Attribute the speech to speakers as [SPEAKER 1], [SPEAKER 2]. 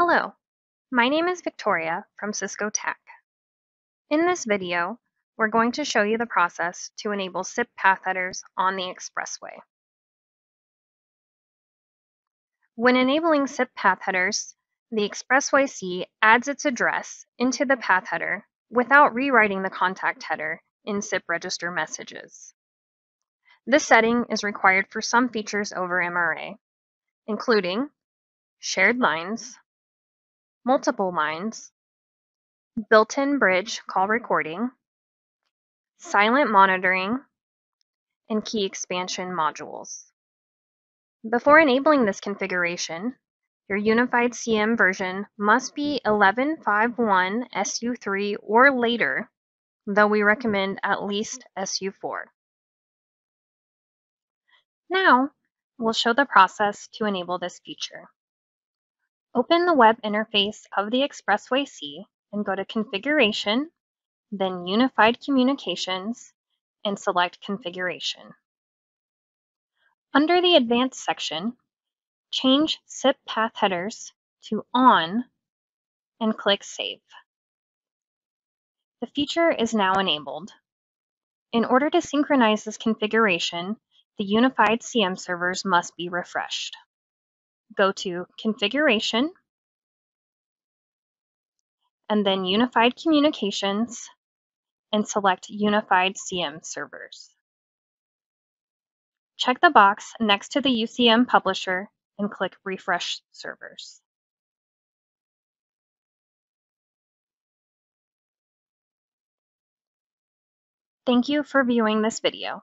[SPEAKER 1] Hello, my name is Victoria from Cisco Tech. In this video, we're going to show you the process to enable SIP path headers on the expressway. When enabling SIP path headers, the Expressway C adds its address into the path header without rewriting the contact header in SIP register messages. This setting is required for some features over MRA, including shared lines, multiple lines, built-in bridge call recording, silent monitoring, and key expansion modules. Before enabling this configuration, your Unified CM version must be 11.5.1 SU3 or later, though we recommend at least SU4. Now, we'll show the process to enable this feature. Open the web interface of the Expressway C and go to Configuration, then Unified Communications, and select Configuration. Under the Advanced section, change SIP path headers to On and click Save. The feature is now enabled. In order to synchronize this configuration, the unified CM servers must be refreshed. Go to Configuration, and then Unified Communications, and select Unified CM Servers. Check the box next to the UCM publisher and click Refresh Servers. Thank you for viewing this video.